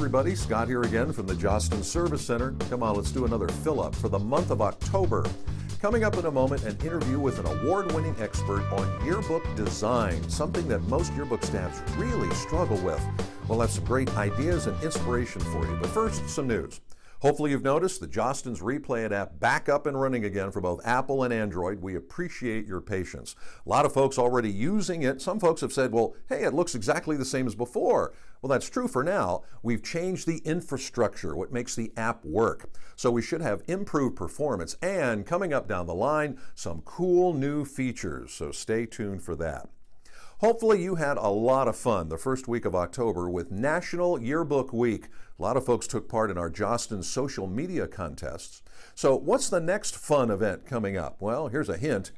everybody. Scott here again from the Jostens Service Center. Come on, let's do another fill up for the month of October. Coming up in a moment, an interview with an award winning expert on yearbook design, something that most yearbook staffs really struggle with. We'll have some great ideas and inspiration for you. But first, some news. Hopefully you've noticed the Jostens Replay It app back up and running again for both Apple and Android. We appreciate your patience. A lot of folks already using it. Some folks have said, well, hey, it looks exactly the same as before. Well, that's true for now. We've changed the infrastructure, what makes the app work. So we should have improved performance and coming up down the line, some cool new features. So stay tuned for that. Hopefully, you had a lot of fun the first week of October with National Yearbook Week. A lot of folks took part in our Jostens social media contests. So, what's the next fun event coming up? Well, here's a hint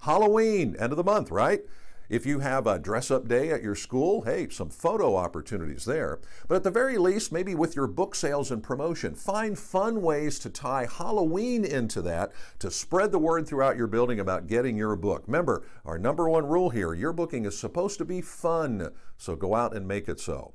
Halloween, end of the month, right? If you have a dress up day at your school, hey, some photo opportunities there. But at the very least, maybe with your book sales and promotion, find fun ways to tie Halloween into that to spread the word throughout your building about getting your book. Remember, our number one rule here yearbooking is supposed to be fun, so go out and make it so.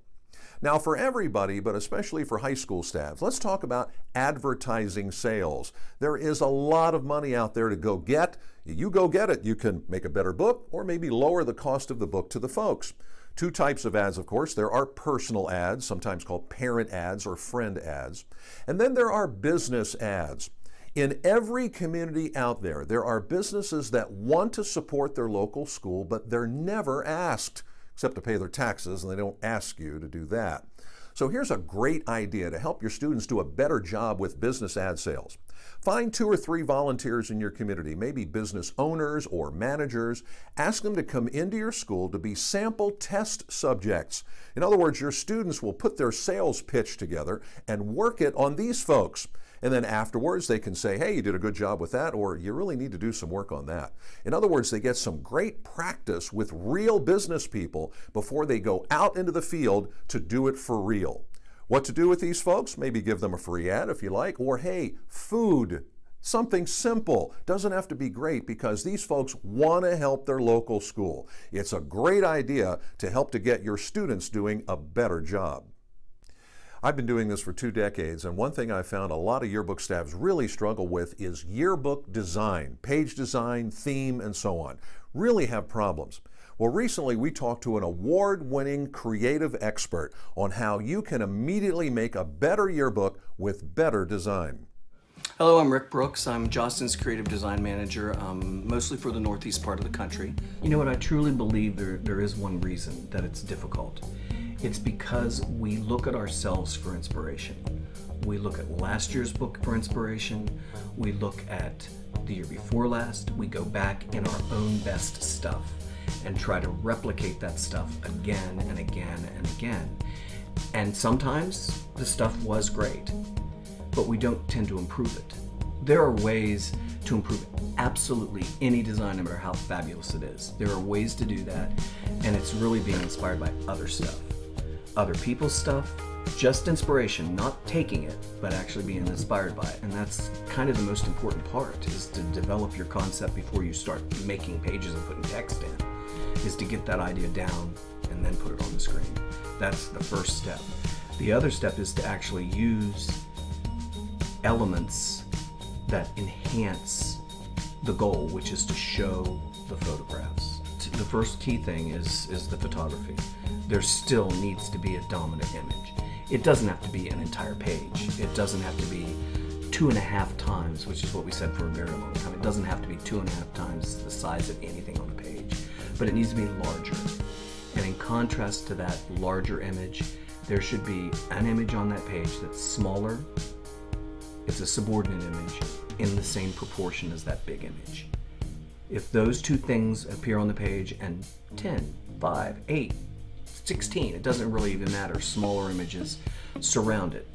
Now, for everybody, but especially for high school staff, let's talk about advertising sales. There is a lot of money out there to go get. You go get it. You can make a better book or maybe lower the cost of the book to the folks. Two types of ads, of course. There are personal ads, sometimes called parent ads or friend ads. And then there are business ads. In every community out there, there are businesses that want to support their local school, but they're never asked except to pay their taxes, and they don't ask you to do that. So here's a great idea to help your students do a better job with business ad sales. Find two or three volunteers in your community, maybe business owners or managers. Ask them to come into your school to be sample test subjects. In other words, your students will put their sales pitch together and work it on these folks. And then afterwards, they can say, hey, you did a good job with that, or you really need to do some work on that. In other words, they get some great practice with real business people before they go out into the field to do it for real. What to do with these folks? Maybe give them a free ad if you like, or hey, food. Something simple. Doesn't have to be great because these folks want to help their local school. It's a great idea to help to get your students doing a better job. I've been doing this for two decades, and one thing I found a lot of yearbook staffs really struggle with is yearbook design, page design, theme, and so on. Really have problems. Well, recently we talked to an award winning creative expert on how you can immediately make a better yearbook with better design. Hello, I'm Rick Brooks. I'm Jostens Creative Design Manager, um, mostly for the northeast part of the country. You know what? I truly believe there, there is one reason that it's difficult. It's because we look at ourselves for inspiration. We look at last year's book for inspiration. We look at the year before last. We go back in our own best stuff and try to replicate that stuff again and again and again. And sometimes the stuff was great, but we don't tend to improve it. There are ways to improve absolutely any design, no matter how fabulous it is. There are ways to do that, and it's really being inspired by other stuff other people's stuff, just inspiration, not taking it, but actually being inspired by it. And that's kind of the most important part is to develop your concept before you start making pages and putting text in, is to get that idea down and then put it on the screen. That's the first step. The other step is to actually use elements that enhance the goal, which is to show the photographs. The first key thing is, is the photography there still needs to be a dominant image. It doesn't have to be an entire page. It doesn't have to be two and a half times, which is what we said for a very long time. It doesn't have to be two and a half times the size of anything on the page, but it needs to be larger. And in contrast to that larger image, there should be an image on that page that's smaller. It's a subordinate image in the same proportion as that big image. If those two things appear on the page and 10, 5, 8, 16, it doesn't really even matter, smaller images surround it.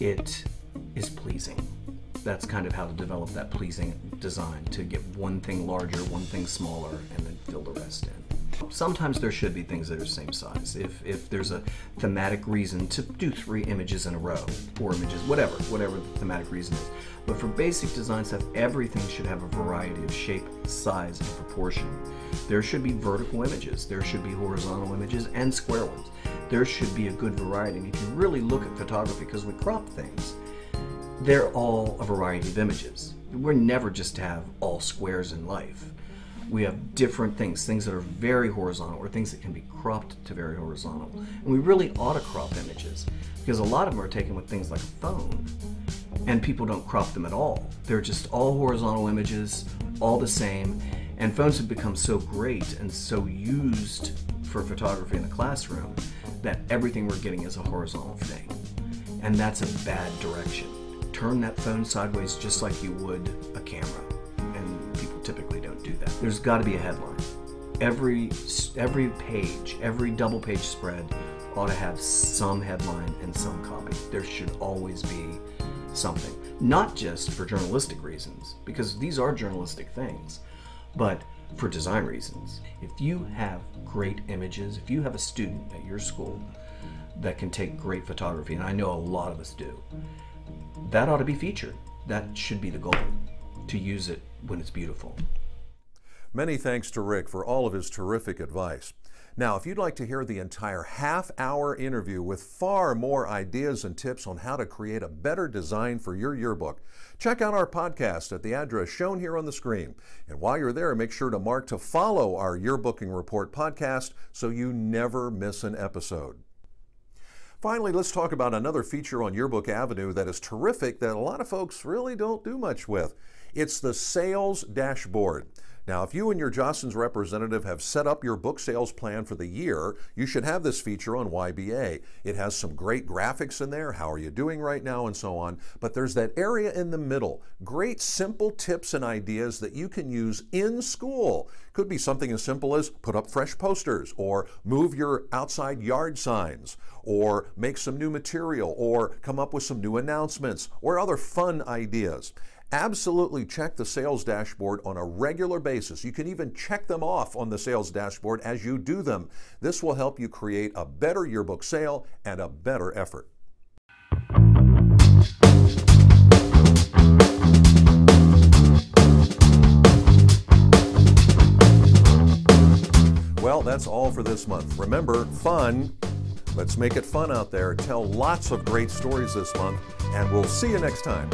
It is pleasing. That's kind of how to develop that pleasing design to get one thing larger, one thing smaller, and then fill the rest in. Sometimes there should be things that are same size. If, if there's a thematic reason to do three images in a row, four images, whatever, whatever the thematic reason is. But for basic design stuff, everything should have a variety of shape, size, and proportion. There should be vertical images, there should be horizontal images, and square ones. There should be a good variety. And if you really look at photography, because we crop things, they're all a variety of images. We're never just to have all squares in life. We have different things, things that are very horizontal or things that can be cropped to very horizontal. And we really ought to crop images because a lot of them are taken with things like a phone and people don't crop them at all. They're just all horizontal images, all the same. And phones have become so great and so used for photography in the classroom that everything we're getting is a horizontal thing. And that's a bad direction turn that phone sideways just like you would a camera. There's got to be a headline. Every every page, every double page spread ought to have some headline and some copy. There should always be something. Not just for journalistic reasons, because these are journalistic things, but for design reasons. If you have great images, if you have a student at your school that can take great photography, and I know a lot of us do, that ought to be featured. That should be the goal, to use it when it's beautiful. Many thanks to Rick for all of his terrific advice. Now, if you'd like to hear the entire half hour interview with far more ideas and tips on how to create a better design for your yearbook, check out our podcast at the address shown here on the screen. And while you're there, make sure to mark to follow our Yearbooking Report podcast so you never miss an episode. Finally, let's talk about another feature on Yearbook Avenue that is terrific that a lot of folks really don't do much with. It's the sales dashboard. Now, if you and your Jostens representative have set up your book sales plan for the year, you should have this feature on YBA. It has some great graphics in there, how are you doing right now, and so on. But there's that area in the middle, great simple tips and ideas that you can use in school. Could be something as simple as put up fresh posters, or move your outside yard signs, or make some new material, or come up with some new announcements, or other fun ideas. Absolutely check the sales dashboard on a regular basis. You can even check them off on the sales dashboard as you do them. This will help you create a better yearbook sale and a better effort. Well, that's all for this month. Remember, fun. Let's make it fun out there. Tell lots of great stories this month, and we'll see you next time.